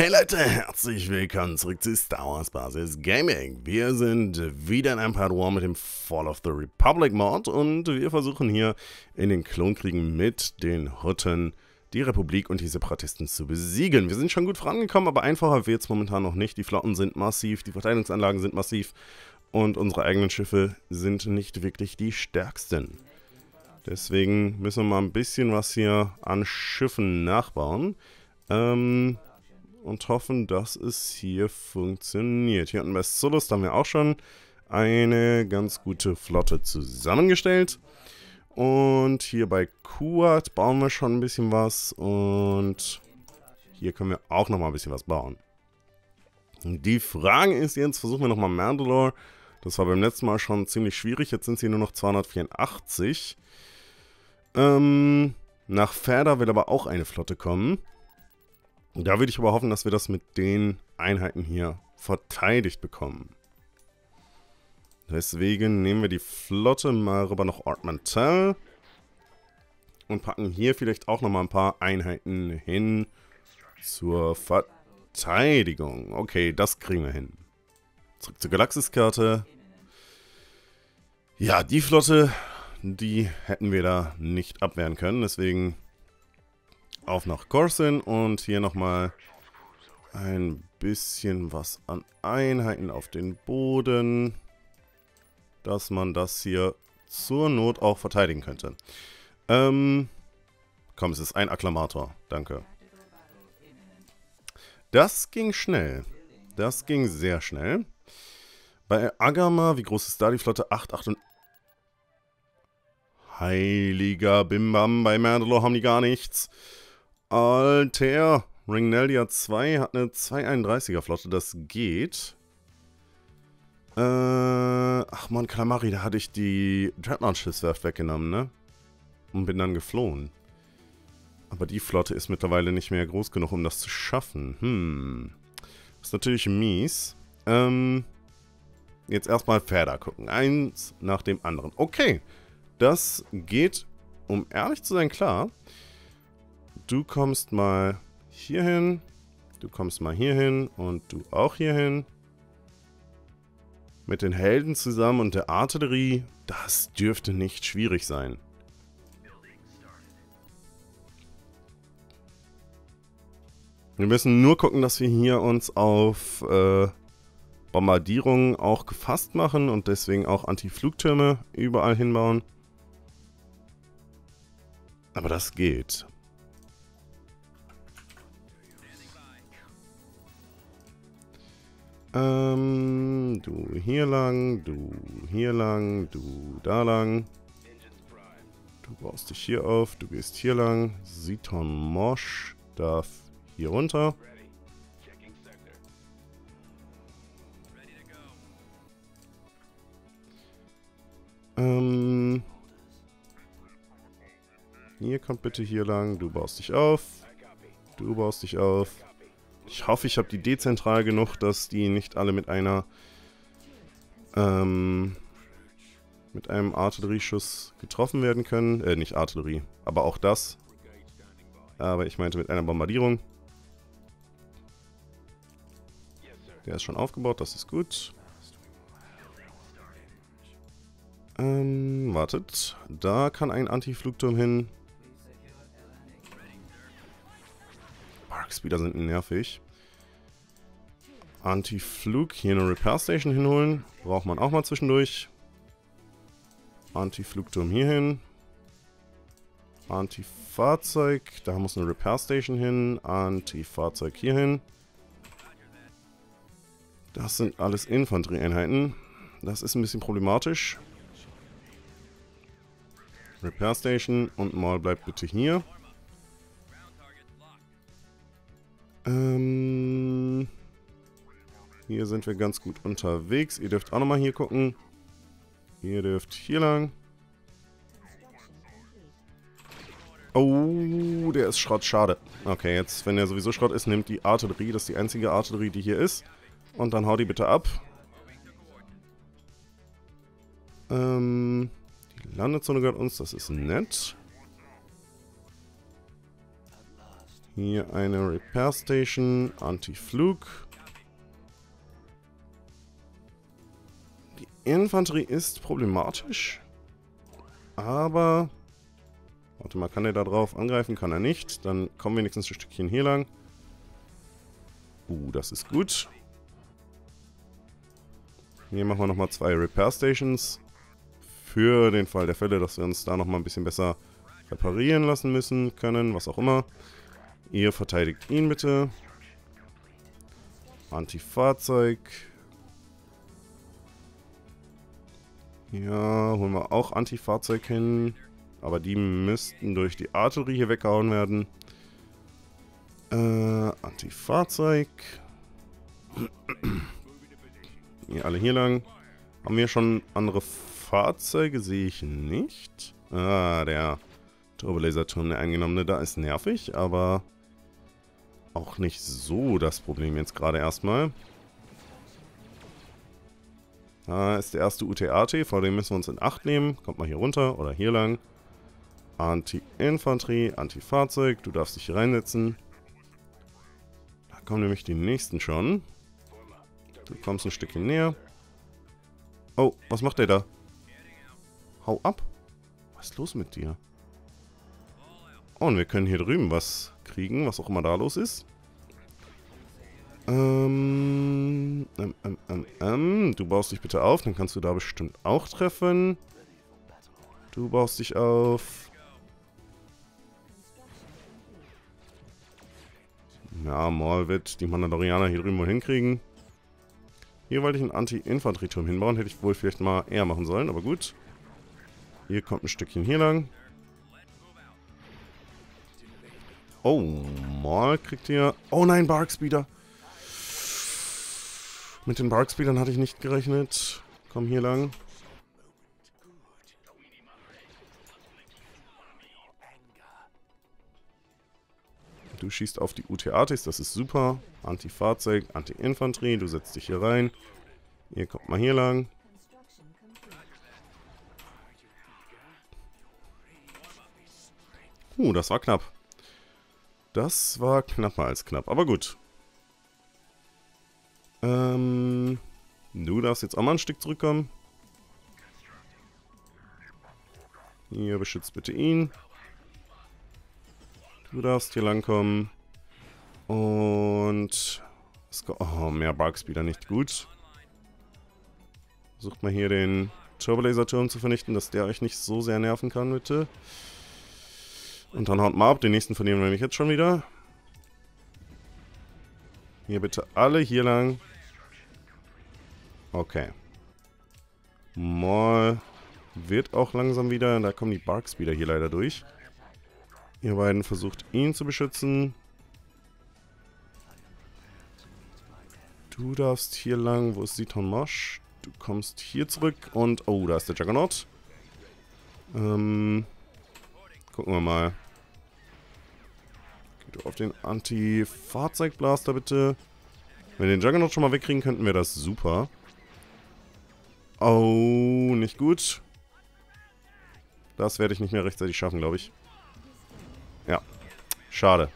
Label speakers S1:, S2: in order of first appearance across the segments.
S1: Hey Leute, herzlich willkommen zurück zu Star Wars Basis Gaming. Wir sind wieder in Empire War mit dem Fall of the Republic Mod und wir versuchen hier in den Klonkriegen mit den Hutten die Republik und die Separatisten zu besiegen. Wir sind schon gut vorangekommen, aber einfacher wird es momentan noch nicht. Die Flotten sind massiv, die Verteidigungsanlagen sind massiv und unsere eigenen Schiffe sind nicht wirklich die stärksten. Deswegen müssen wir mal ein bisschen was hier an Schiffen nachbauen. Ähm, und hoffen, dass es hier funktioniert. Hier unten bei Solus haben wir auch schon eine ganz gute Flotte zusammengestellt. Und hier bei Kuat bauen wir schon ein bisschen was. Und hier können wir auch nochmal ein bisschen was bauen. Die Frage ist jetzt, versuchen wir nochmal Mandalore. Das war beim letzten Mal schon ziemlich schwierig. Jetzt sind es hier nur noch 284. Ähm, nach Ferda will aber auch eine Flotte kommen. Da würde ich aber hoffen, dass wir das mit den Einheiten hier verteidigt bekommen. Deswegen nehmen wir die Flotte mal rüber nach Ort Mantel und packen hier vielleicht auch nochmal ein paar Einheiten hin zur Verteidigung. Okay, das kriegen wir hin. Zurück zur Galaxiskarte. Ja, die Flotte, die hätten wir da nicht abwehren können, deswegen auf nach Corsin und hier nochmal ein bisschen was an Einheiten auf den Boden, dass man das hier zur Not auch verteidigen könnte. Ähm, komm, es ist ein Akklamator, danke. Das ging schnell. Das ging sehr schnell. Bei Agama, wie groß ist da die Flotte? 8, 8 und... Heiliger Bimbam, bei Mandalore haben die gar nichts. Alter, Ringneldia 2 hat eine 231er Flotte, das geht. Äh, ach man, Kalamari, da hatte ich die Dreadnought-Schiffswerft weggenommen, ne? Und bin dann geflohen. Aber die Flotte ist mittlerweile nicht mehr groß genug, um das zu schaffen. Hm. Ist natürlich mies. Ähm, jetzt erstmal Pferda gucken. Eins nach dem anderen. Okay, das geht, um ehrlich zu sein, klar. Du kommst mal hier hin. Du kommst mal hier hin und du auch hier hin. Mit den Helden zusammen und der Artillerie, das dürfte nicht schwierig sein. Wir müssen nur gucken, dass wir hier uns auf äh, Bombardierungen auch gefasst machen und deswegen auch Anti-Flugtürme überall hinbauen. Aber das geht. Ähm, du hier lang, du hier lang, du da lang. Du baust dich hier auf, du gehst hier lang. Siton Mosch darf hier runter. Ähm, hier kommt bitte hier lang. Du baust dich auf. Du baust dich auf. Ich hoffe, ich habe die dezentral genug, dass die nicht alle mit einer ähm, mit einem Artillerieschuss getroffen werden können. Äh, nicht Artillerie, aber auch das. Aber ich meinte mit einer Bombardierung. Der ist schon aufgebaut, das ist gut. Ähm, wartet. Da kann ein Anti-Flugturm hin. Parkspeeder sind nervig. Anti-Flug. Hier eine Repair Station hinholen. Braucht man auch mal zwischendurch. Anti-Flugturm hier hin. Anti-Fahrzeug. Da muss eine Repair Station hin. Anti-Fahrzeug hier hin. Das sind alles Infanterieeinheiten. Das ist ein bisschen problematisch. Repair Station und mal bleibt bitte hier. Ähm, hier sind wir ganz gut unterwegs. Ihr dürft auch nochmal hier gucken. Ihr dürft hier lang. Oh, der ist Schrott. Schade. Okay, jetzt, wenn der sowieso Schrott ist, nimmt die Artillerie. Das ist die einzige Artillerie, die hier ist. Und dann hau die bitte ab. Ähm, die Landezone gehört uns. Das ist nett. Hier eine Repair Station, Anti-Flug. Die Infanterie ist problematisch. Aber... Warte mal, kann er da drauf angreifen? Kann er nicht. Dann kommen wir wenigstens ein Stückchen hier lang. Uh, das ist gut. Hier machen wir nochmal zwei Repair Stations. Für den Fall der Fälle, dass wir uns da nochmal ein bisschen besser reparieren lassen müssen können, was auch immer. Ihr verteidigt ihn bitte. Anti-Fahrzeug. Ja, holen wir auch Anti-Fahrzeug hin. Aber die müssten durch die Artillerie hier weggehauen werden. Äh, Anti-Fahrzeug. Hier alle hier lang. Haben wir schon andere Fahrzeuge? Sehe ich nicht. Ah, der Turbolaserturm, der eingenommene, da ist nervig, aber auch nicht so das Problem jetzt gerade erstmal. Da ist der erste UTAT, vor dem müssen wir uns in Acht nehmen. Kommt mal hier runter oder hier lang. Anti-Infanterie, Anti-Fahrzeug, du darfst dich hier reinsetzen. Da kommen nämlich die nächsten schon. Du kommst ein Stückchen näher. Oh, was macht der da? Hau ab. Was ist los mit dir? Oh, und wir können hier drüben was kriegen, was auch immer da los ist. Ähm, ähm, ähm, ähm, ähm, du baust dich bitte auf, dann kannst du da bestimmt auch treffen. Du baust dich auf. Ja, Maul wird die Mandalorianer hier drüben wohl hinkriegen. Hier wollte ich einen Anti-Infanterieturm hinbauen. Hätte ich wohl vielleicht mal eher machen sollen, aber gut. Hier kommt ein Stückchen hier lang. Oh, Maul kriegt hier... Oh nein, Barkspeeder. Mit den Barkspeedern hatte ich nicht gerechnet. Komm hier lang. Du schießt auf die UTATs, das ist super. Anti-Fahrzeug, Anti-Infanterie, du setzt dich hier rein. Ihr kommt mal hier lang. Uh, das war knapp. Das war knapper als knapp, aber gut. Ähm, du darfst jetzt auch mal ein Stück zurückkommen. Hier, beschützt bitte ihn. Du darfst hier langkommen. Und... Oh, mehr Barkspeeder nicht gut. Versucht mal hier den Turbolaser-Turm zu vernichten, dass der euch nicht so sehr nerven kann, bitte. Und dann haut mal ab, den nächsten verlieren wir nämlich jetzt schon wieder. Hier bitte alle hier lang. Okay. Maul wird auch langsam wieder. Da kommen die Barks wieder hier leider durch. Ihr beiden versucht ihn zu beschützen. Du darfst hier lang. Wo ist Siton Mosch? Du kommst hier zurück und... Oh, da ist der Juggernaut. Ähm... Gucken wir mal. Geht auf den Anti-Fahrzeugblaster bitte. Wenn wir den Juggernaut schon mal wegkriegen könnten, wäre das super. Oh, nicht gut. Das werde ich nicht mehr rechtzeitig schaffen, glaube ich. Ja. Schade.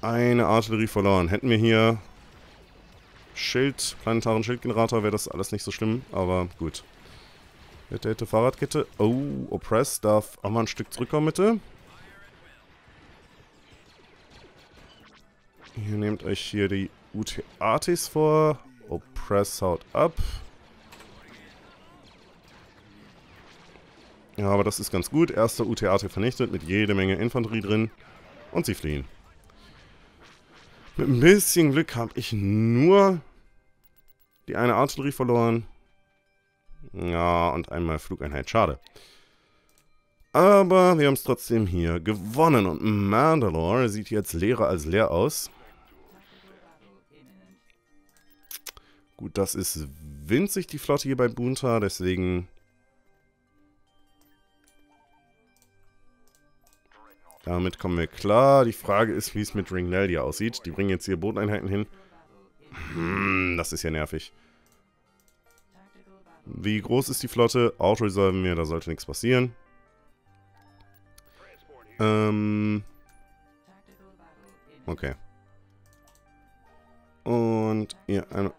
S1: Eine Artillerie verloren. Hätten wir hier Schild, planetaren Schildgenerator, wäre das alles nicht so schlimm, aber gut. Hätte, hätte, Fahrradkette. Oh, Oppress darf auch mal ein Stück zurückkommen, bitte. Ihr nehmt euch hier die UT-Artis vor. Oppress haut ab. Ja, aber das ist ganz gut. Erster UT-AT vernichtet mit jede Menge Infanterie drin. Und sie fliehen. Mit ein bisschen Glück habe ich nur die eine Artillerie verloren. Ja, und einmal Flugeinheit. Schade. Aber wir haben es trotzdem hier gewonnen. Und Mandalore sieht jetzt leerer als leer aus. Gut, das ist winzig, die Flotte hier bei Bunta. Deswegen... Damit kommen wir klar. Die Frage ist, wie es mit Ringneldia aussieht. Die bringen jetzt hier Bodeneinheiten hin. Hm, das ist ja nervig. Wie groß ist die Flotte? Outreserven wir, da sollte nichts passieren. Ähm. Okay. Und ja, eine.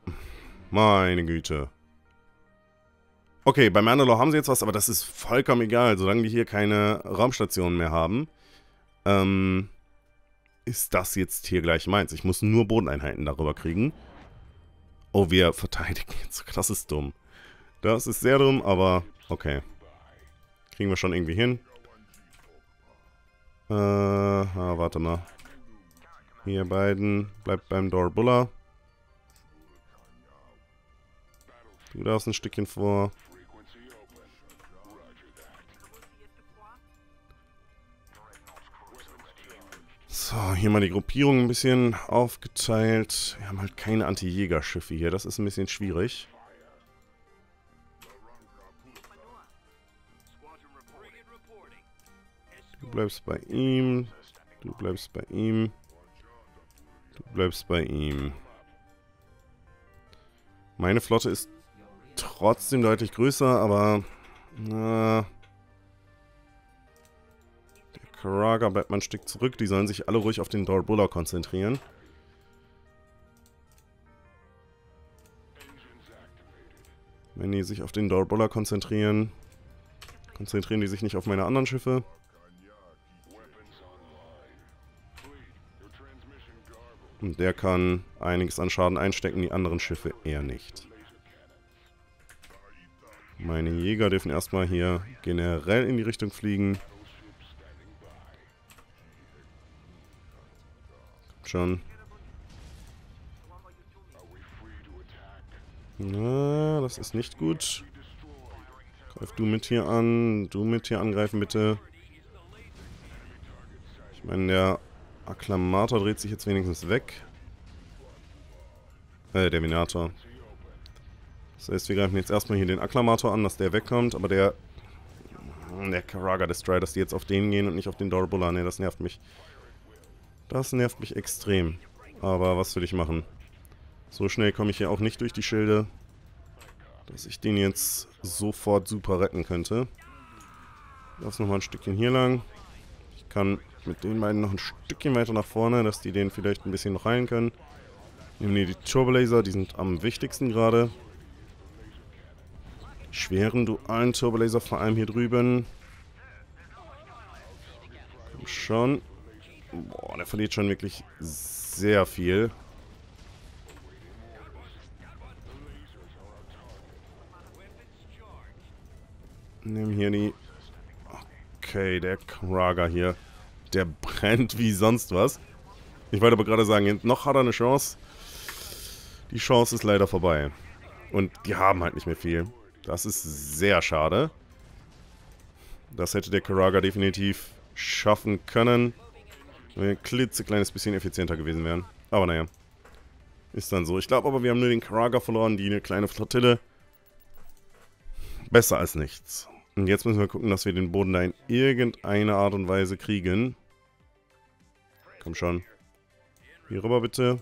S1: Meine Güte. Okay, bei Mandalore haben sie jetzt was, aber das ist vollkommen egal, solange die hier keine Raumstationen mehr haben. Ähm, ist das jetzt hier gleich meins. Ich muss nur Bodeneinheiten darüber kriegen. Oh, wir verteidigen jetzt. Das ist dumm. Das ist sehr dumm, aber okay. Kriegen wir schon irgendwie hin. Äh, ah, warte mal. Hier beiden. Bleibt beim Dorbulla. Du darfst ein Stückchen vor. So, hier mal die Gruppierung ein bisschen aufgeteilt. Wir haben halt keine Anti-Jäger-Schiffe hier. Das ist ein bisschen schwierig. Bleibst bei ihm. Du bleibst bei ihm. Du bleibst bei ihm. Meine Flotte ist trotzdem deutlich größer, aber... Na, Karaga bleibt mal ein Stück zurück. Die sollen sich alle ruhig auf den Dorbulla konzentrieren. Wenn die sich auf den Dorbulla konzentrieren, konzentrieren die sich nicht auf meine anderen Schiffe. Und der kann einiges an Schaden einstecken, die anderen Schiffe eher nicht. Meine Jäger dürfen erstmal hier generell in die Richtung fliegen. schon. Na, das ist nicht gut. Greif du mit hier an. Du mit hier angreifen, bitte. Ich meine, der Akklamator dreht sich jetzt wenigstens weg. Äh, der Minator. Das heißt, wir greifen jetzt erstmal hier den Akklamator an, dass der wegkommt, aber der... Der Karaga Destroyer, dass die jetzt auf den gehen und nicht auf den Dorbula. Ne, das nervt mich. Das nervt mich extrem. Aber was will ich machen? So schnell komme ich hier auch nicht durch die Schilde, dass ich den jetzt sofort super retten könnte. Lass nochmal ein Stückchen hier lang. Kann mit den beiden noch ein Stückchen weiter nach vorne, dass die den vielleicht ein bisschen noch heilen können. Nehmen wir die Turbolaser, die sind am wichtigsten gerade. Schweren dualen Turbolaser vor allem hier drüben. Komm schon. Boah, der verliert schon wirklich sehr viel. Nehmen hier die... Okay, der Krager hier. Der brennt wie sonst was. Ich wollte aber gerade sagen, noch hat er eine Chance. Die Chance ist leider vorbei. Und die haben halt nicht mehr viel. Das ist sehr schade. Das hätte der Karaga definitiv schaffen können. Wenn ein klitzekleines bisschen effizienter gewesen wären. Aber naja. Ist dann so. Ich glaube aber, wir haben nur den Karaga verloren, die eine kleine Flottille. Besser als nichts. Und jetzt müssen wir gucken, dass wir den Boden da in irgendeiner Art und Weise kriegen. Komm schon. Hier rüber bitte.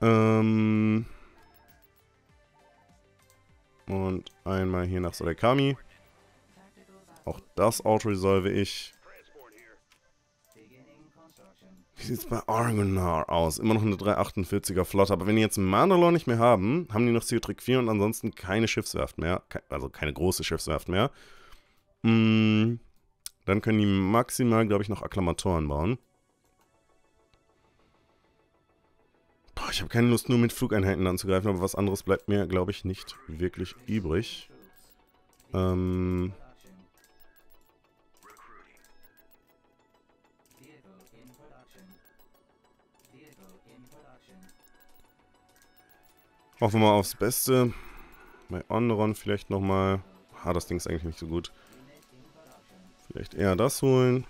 S1: Ähm. Und einmal hier nach Solekami. Auch das Auto resolve ich. Wie sieht es bei Argonar aus? Immer noch eine 348er Flotte. Aber wenn die jetzt Mandalore nicht mehr haben, haben die noch Trick 4 und ansonsten keine Schiffswerft mehr. Also keine große Schiffswerft mehr. Mm, dann können die maximal, glaube ich, noch Akklamatoren bauen. Boah, ich habe keine Lust, nur mit Flugeinheiten anzugreifen, aber was anderes bleibt mir, glaube ich, nicht wirklich übrig. Ähm... Hoffen wir mal aufs Beste. Bei Onron vielleicht nochmal. Ah, das Ding ist eigentlich nicht so gut. Vielleicht eher das holen.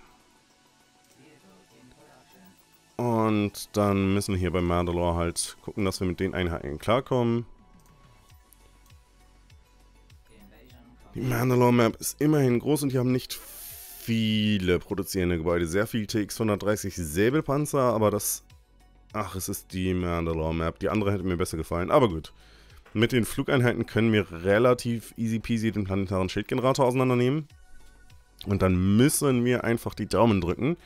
S1: Und dann müssen wir hier bei Mandalore halt gucken, dass wir mit den Einheiten klarkommen. Die Mandalore Map ist immerhin groß und die haben nicht viele produzierende Gebäude. Sehr viel TX-130 Säbelpanzer, aber das Ach, es ist die Mandalore Map. Die andere hätte mir besser gefallen, aber gut. Mit den Flugeinheiten können wir relativ easy peasy den planetaren Schildgenerator auseinandernehmen. Und dann müssen wir einfach die Daumen drücken,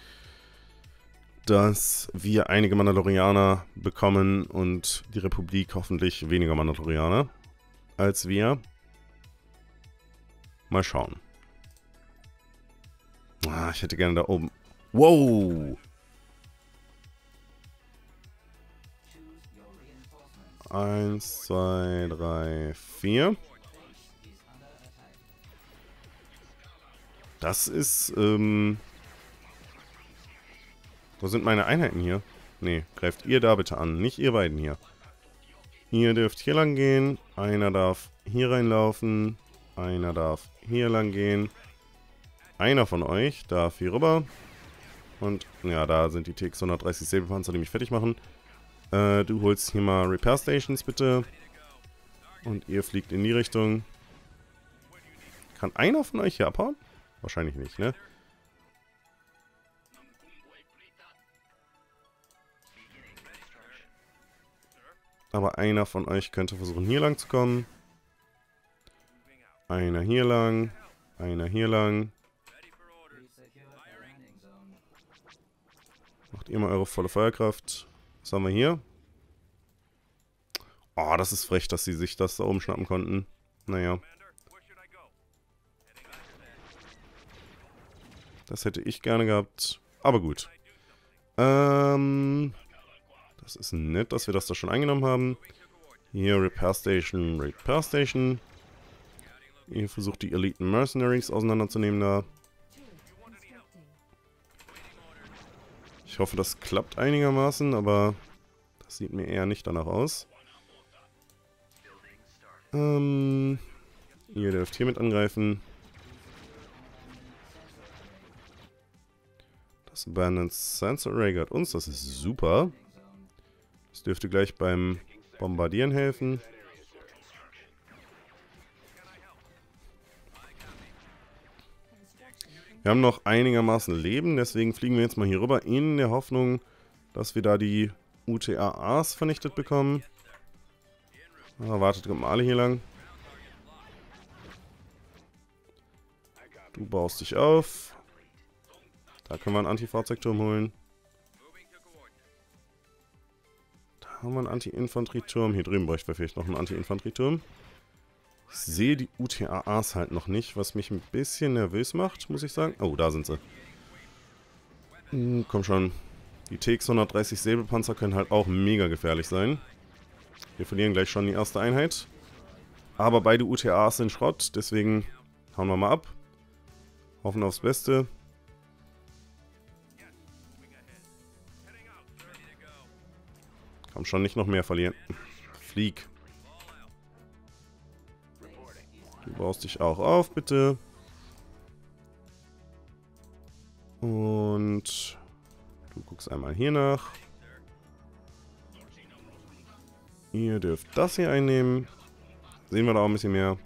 S1: dass wir einige Mandalorianer bekommen und die Republik hoffentlich weniger Mandalorianer als wir. Mal schauen. Ah, ich hätte gerne da oben... Wow! Eins, zwei, drei, vier. Das ist, ähm... Wo sind meine Einheiten hier? Ne, greift ihr da bitte an, nicht ihr beiden hier. Ihr dürft hier lang gehen, einer darf hier reinlaufen, einer darf hier lang gehen. Einer von euch darf hier rüber. Und ja, da sind die TX 130 Säbelpanzer, die mich fertig machen. Äh, du holst hier mal Repair Stations bitte. Und ihr fliegt in die Richtung. Kann einer von euch hier abhauen? Wahrscheinlich nicht, ne? Aber einer von euch könnte versuchen, hier lang zu kommen. Einer hier lang. Einer hier lang. Macht ihr mal eure volle Feuerkraft. Was haben wir hier? Oh, das ist frech, dass sie sich das da oben schnappen konnten. Naja. Das hätte ich gerne gehabt. Aber gut. Ähm, das ist nett, dass wir das da schon eingenommen haben. Hier, Repair Station, Repair Station. Ihr versucht die Eliten Mercenaries auseinanderzunehmen da. Ich hoffe, das klappt einigermaßen, aber das sieht mir eher nicht danach aus. Ähm, ihr dürft hier mit angreifen. Das Abandoned Sensor Array gehört uns, das ist super. Das dürfte gleich beim Bombardieren helfen. Wir haben noch einigermaßen Leben, deswegen fliegen wir jetzt mal hier rüber in der Hoffnung, dass wir da die UTAAs vernichtet bekommen. Ah, wartet, kommt mal alle hier lang. Du baust dich auf. Da können wir einen Anti-Fahrzeugturm holen. Da haben wir einen Anti-Infanterieturm. Hier drüben bräuchten wir vielleicht noch einen Anti-Infanterieturm. Ich sehe die UTAAs halt noch nicht, was mich ein bisschen nervös macht, muss ich sagen. Oh, da sind sie. Hm, komm schon. Die TX-130 Säbelpanzer können halt auch mega gefährlich sein. Wir verlieren gleich schon die erste Einheit. Aber beide UTAs sind Schrott, deswegen hauen wir mal ab. Hoffen aufs Beste. Komm schon, nicht noch mehr verlieren. Flieg. Du baust dich auch auf, bitte. Und du guckst einmal hier nach. Ihr dürft das hier einnehmen. Sehen wir da auch ein bisschen mehr.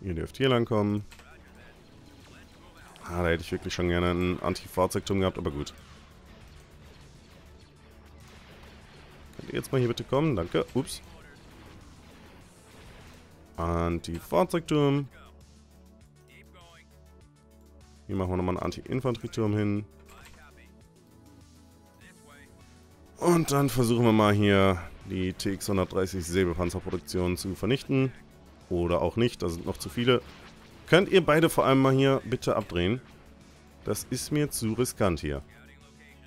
S1: Ihr dürft hier lang kommen. Ah, da hätte ich wirklich schon gerne einen Anti-Fahrzeugturm gehabt, aber gut. Könnt ihr jetzt mal hier bitte kommen? Danke. Ups. Anti-Fahrzeugturm. Hier machen wir nochmal einen Anti-Infanterieturm hin. Und dann versuchen wir mal hier die TX-130 Säbelpanzerproduktion zu vernichten. Oder auch nicht, da sind noch zu viele. Könnt ihr beide vor allem mal hier bitte abdrehen? Das ist mir zu riskant hier.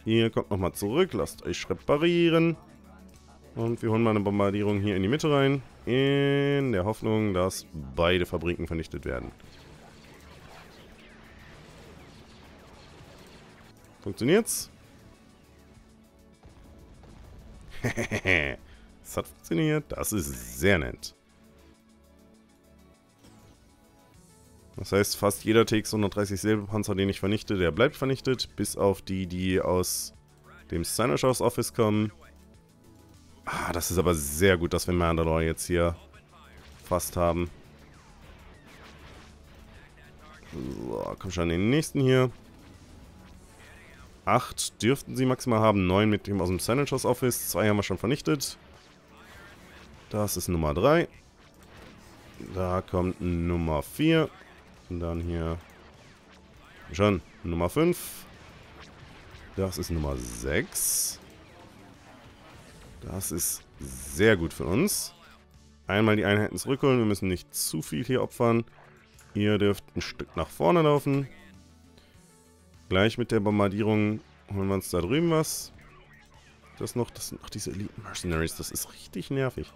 S1: Ihr kommt nochmal zurück, lasst euch reparieren. Und wir holen mal eine Bombardierung hier in die Mitte rein. In der Hoffnung, dass beide Fabriken vernichtet werden. Funktioniert's? Es hat funktioniert. Das ist sehr nett. Das heißt, fast jeder TX 130 Säbelpanzer, den ich vernichte, der bleibt vernichtet. Bis auf die, die aus dem Seneschau's Office kommen. Ah, das ist aber sehr gut, dass wir Mandalore jetzt hier fast haben. So, komm schon, den nächsten hier. Acht dürften sie maximal haben. Neun mit dem aus dem Senators Office. Zwei haben wir schon vernichtet. Das ist Nummer drei. Da kommt Nummer 4. Und dann hier... Schon, Nummer 5. Das ist Nummer 6. Das ist sehr gut für uns. Einmal die Einheiten zurückholen. Wir müssen nicht zu viel hier opfern. Ihr dürft ein Stück nach vorne laufen. Gleich mit der Bombardierung holen wir uns da drüben was. Das noch, das sind noch diese Elite Mercenaries. Das ist richtig nervig.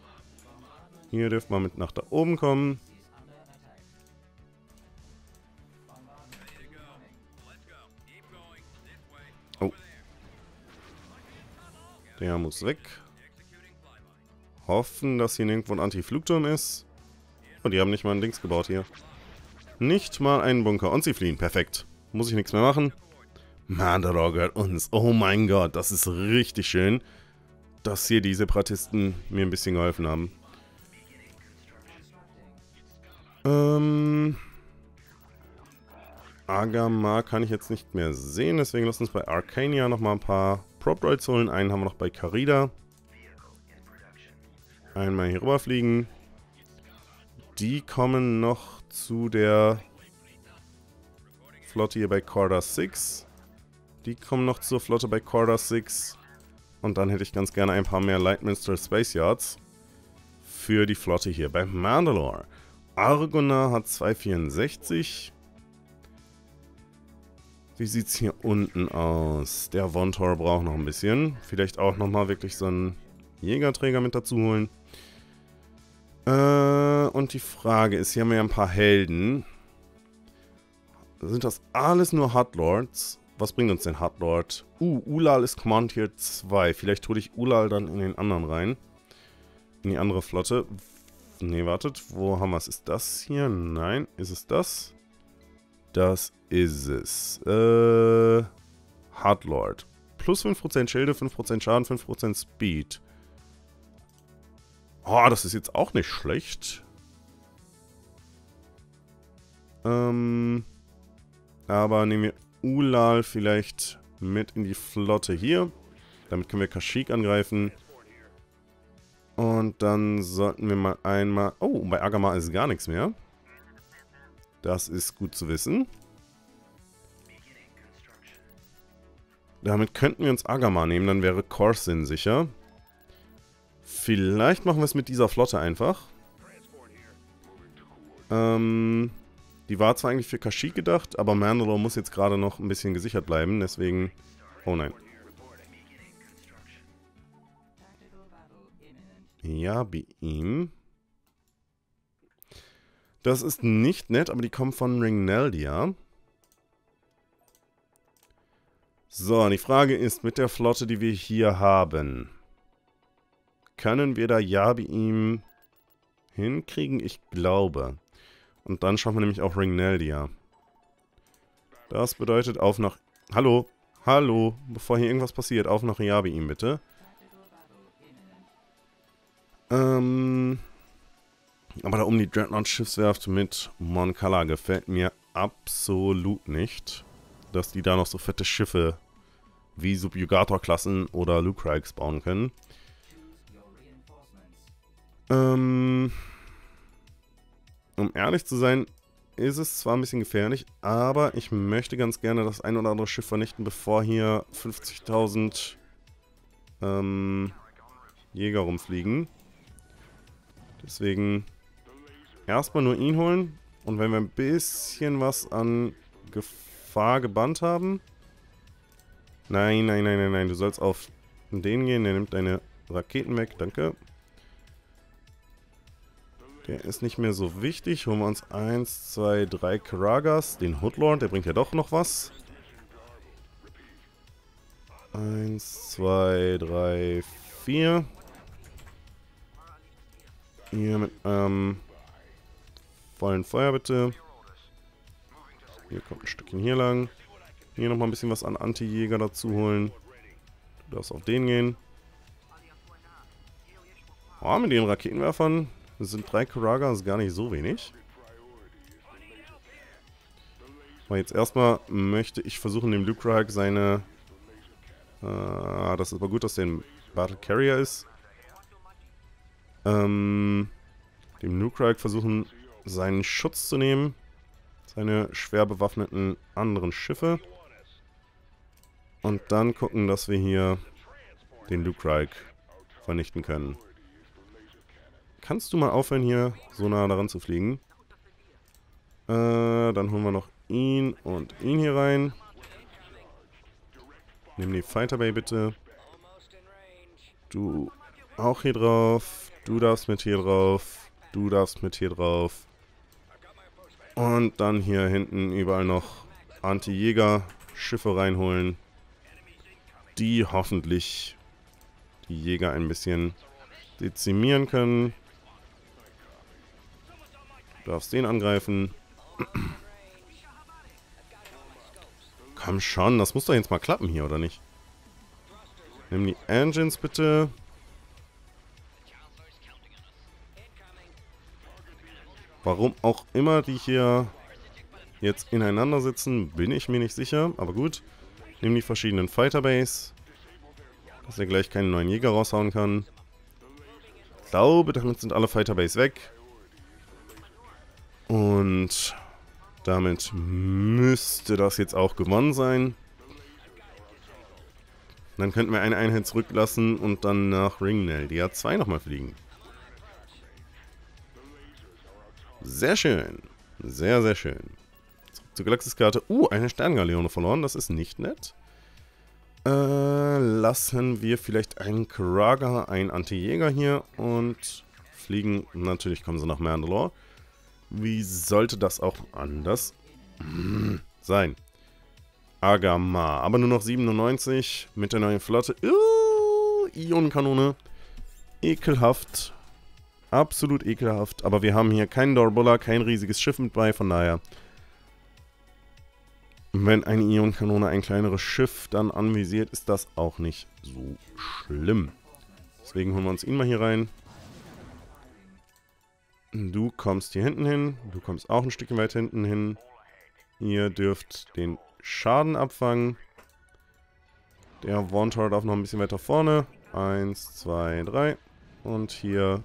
S1: Hier dürft man mit nach da oben kommen. Oh. Der muss weg. Hoffen, dass hier nirgendwo ein Anti-Flugturm ist. Und oh, die haben nicht mal ein Dings gebaut hier. Nicht mal einen Bunker. Und sie fliehen. Perfekt. Muss ich nichts mehr machen. Mandalore gehört uns. Oh mein Gott, das ist richtig schön, dass hier die Separatisten mir ein bisschen geholfen haben. Ähm... Agama kann ich jetzt nicht mehr sehen, deswegen lass uns bei Arcania nochmal ein paar Prop Droids holen. Einen haben wir noch bei Carida. Einmal hier rüberfliegen. Die kommen noch zu der Flotte hier bei Corda 6. Die kommen noch zur Flotte bei Corda 6. Und dann hätte ich ganz gerne ein paar mehr Lightminster Space Yards für die Flotte hier bei Mandalore. Argona hat 264. Wie sieht es hier unten aus? Der Vontor braucht noch ein bisschen. Vielleicht auch nochmal wirklich so einen Jägerträger mit dazu holen. Äh, und die Frage ist, hier haben wir ja ein paar Helden. Sind das alles nur Hardlords? Was bringt uns denn Hardlord? Uh, Ulal ist Command Tier 2. Vielleicht hole ich Ulal dann in den anderen rein. In die andere Flotte. Ne, wartet. Wo haben wir es? Ist das hier? Nein. Ist es das? Das ist es. Äh, Hardlord. Plus 5% Schilde, 5% Schaden, 5% Speed. Oh, das ist jetzt auch nicht schlecht. Ähm, aber nehmen wir Ulal vielleicht mit in die Flotte hier. Damit können wir Kashyyyk angreifen. Und dann sollten wir mal einmal... Oh, bei Agama ist gar nichts mehr. Das ist gut zu wissen. Damit könnten wir uns Agama nehmen, dann wäre Corsin sicher. Vielleicht machen wir es mit dieser Flotte einfach. Ähm, die war zwar eigentlich für Kashyyyk gedacht, aber Mandalore muss jetzt gerade noch ein bisschen gesichert bleiben, deswegen... Oh nein. Ja, Beam. Das ist nicht nett, aber die kommen von Ringneldia. So, die Frage ist, mit der Flotte, die wir hier haben, können wir da Yabi hinkriegen? Ich glaube. Und dann schaffen wir nämlich auch Ringneldia. Das bedeutet auf nach... Hallo, hallo, bevor hier irgendwas passiert, auf nach Yabi bitte. Ähm... Aber da um die Dreadnought-Schiffswerft mit Moncala gefällt mir absolut nicht, dass die da noch so fette Schiffe wie Subjugator-Klassen oder Lucrikes bauen können. Ähm, um ehrlich zu sein, ist es zwar ein bisschen gefährlich, aber ich möchte ganz gerne das ein oder andere Schiff vernichten, bevor hier 50.000 ähm, Jäger rumfliegen. Deswegen erstmal nur ihn holen. Und wenn wir ein bisschen was an Gefahr gebannt haben... Nein, nein, nein, nein, nein. Du sollst auf den gehen. Der nimmt deine Raketen weg. Danke. Der ist nicht mehr so wichtig. Holen wir uns 1, 2, 3 Karagas. Den Hoodlord, der bringt ja doch noch was. 1, 2, 3, 4. Hier mit ähm, vollen Feuer bitte. Hier kommt ein Stückchen hier lang. Hier nochmal ein bisschen was an Anti-Jäger dazu holen. Du darfst auf den gehen. Oh, mit den Raketenwerfern das sind drei Karagas gar nicht so wenig. Aber jetzt erstmal möchte ich versuchen, dem Luke seine... Äh, das ist aber gut, dass der ein Battle Carrier ist. Ähm, dem Nukrike versuchen, seinen Schutz zu nehmen. Seine schwer bewaffneten anderen Schiffe. Und dann gucken, dass wir hier den Luke vernichten können. Kannst du mal aufhören, hier so nah daran zu fliegen? Äh, dann holen wir noch ihn und ihn hier rein. Nimm die Fighter Bay bitte. Du auch hier drauf. Du darfst mit hier drauf. Du darfst mit hier drauf. Und dann hier hinten überall noch Anti-Jäger-Schiffe reinholen. Die hoffentlich die Jäger ein bisschen dezimieren können. Du darfst den angreifen. Komm schon, das muss doch jetzt mal klappen hier, oder nicht? Nimm die Engines bitte. Warum auch immer die hier jetzt ineinander sitzen, bin ich mir nicht sicher. Aber gut. Nimm die verschiedenen Fighter Base. Dass er gleich keinen neuen Jäger raushauen kann. Ich glaube, damit sind alle Fighter Base weg. Und damit müsste das jetzt auch gewonnen sein. Dann könnten wir eine Einheit zurücklassen und dann nach Ringnell die A2 nochmal fliegen. Sehr schön. Sehr, sehr schön. Zurück zur Galaxiskarte. Uh, eine Sterngaleone verloren. Das ist nicht nett. Äh, lassen wir vielleicht einen Kraga, einen Anti-Jäger hier und fliegen. Natürlich kommen sie nach Mandalore. Wie sollte das auch anders sein? Agama, aber nur noch 97 mit der neuen Flotte. Uh, Ionenkanone. Ekelhaft. Absolut ekelhaft. Aber wir haben hier keinen Dorbulla, kein riesiges Schiff mit bei, von daher. Wenn eine Ionenkanone ein kleineres Schiff dann anvisiert, ist das auch nicht so schlimm. Deswegen holen wir uns ihn mal hier rein. Du kommst hier hinten hin. Du kommst auch ein Stückchen weit hinten hin. Ihr dürft den Schaden abfangen. Der Wantor darf noch ein bisschen weiter vorne. Eins, zwei, drei. Und hier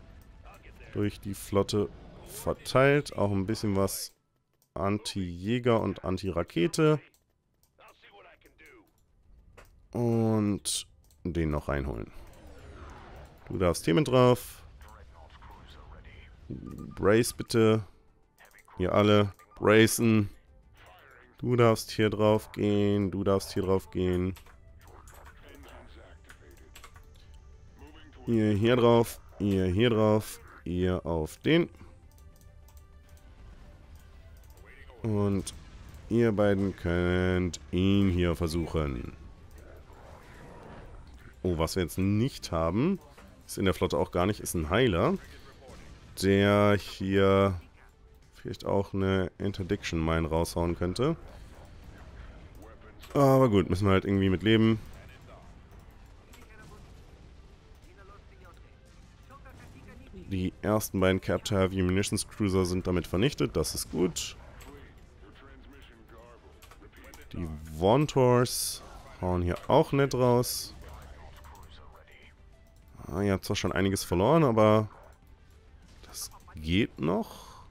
S1: durch die Flotte verteilt. Auch ein bisschen was Anti-Jäger und Anti-Rakete. Und den noch reinholen. Du darfst hier mit drauf. Brace bitte. Hier alle. Bracen. Du darfst hier drauf gehen. Du darfst hier drauf gehen. Ihr hier drauf. Ihr hier drauf ihr auf den. Und ihr beiden könnt ihn hier versuchen. Oh, was wir jetzt nicht haben, ist in der Flotte auch gar nicht, ist ein Heiler. Der hier vielleicht auch eine Interdiction Mine raushauen könnte. Aber gut, müssen wir halt irgendwie mit leben. Die ersten beiden Captain Heavy Munitions Cruiser sind damit vernichtet, das ist gut. Die Vontors hauen hier auch nett raus. Ah, ihr habt zwar schon einiges verloren, aber geht noch.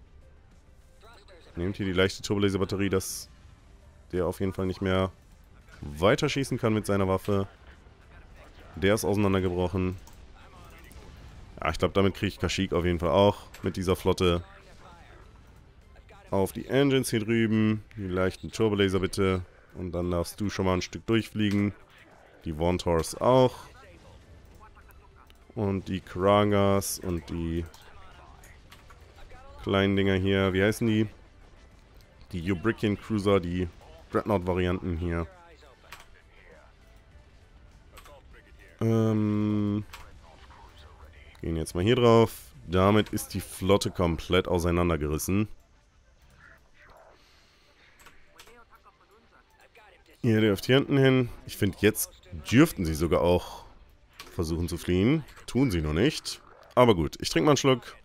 S1: Nehmt hier die leichte Turbolaser-Batterie, dass der auf jeden Fall nicht mehr weiterschießen kann mit seiner Waffe. Der ist auseinandergebrochen. Ja, ich glaube, damit kriege ich Kashyyyk auf jeden Fall auch mit dieser Flotte. Auf die Engines hier drüben. Die leichten Turbolaser bitte. Und dann darfst du schon mal ein Stück durchfliegen. Die Vontors auch. Und die Kragas und die kleinen Dinger hier. Wie heißen die? Die Ubrikian Cruiser, die Dreadnought-Varianten hier. Ähm, Gehen jetzt mal hier drauf. Damit ist die Flotte komplett auseinandergerissen. Ihr dürft hier hinten hin. Ich finde, jetzt dürften sie sogar auch versuchen zu fliehen. Tun sie nur nicht. Aber gut, ich trinke mal einen Schluck.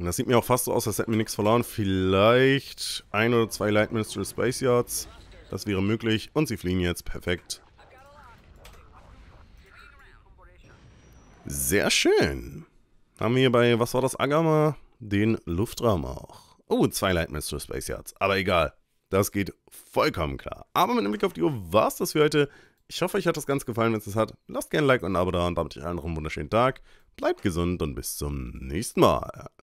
S1: Das sieht mir auch fast so aus, als hätten wir nichts verloren. Vielleicht ein oder zwei Light Ministerial Space Yards. Das wäre möglich. Und sie fliehen jetzt. Perfekt. Sehr schön. Haben wir hier bei, was war das, Agama? Den Luftraum auch. Oh, zwei Lightmaster Space Yards. Aber egal. Das geht vollkommen klar. Aber mit dem Blick auf die Uhr war es das für heute. Ich hoffe, euch hat das ganz gefallen. Wenn es das hat, lasst gerne ein Like und ein Abo da und damit euch allen noch einen wunderschönen Tag. Bleibt gesund und bis zum nächsten Mal.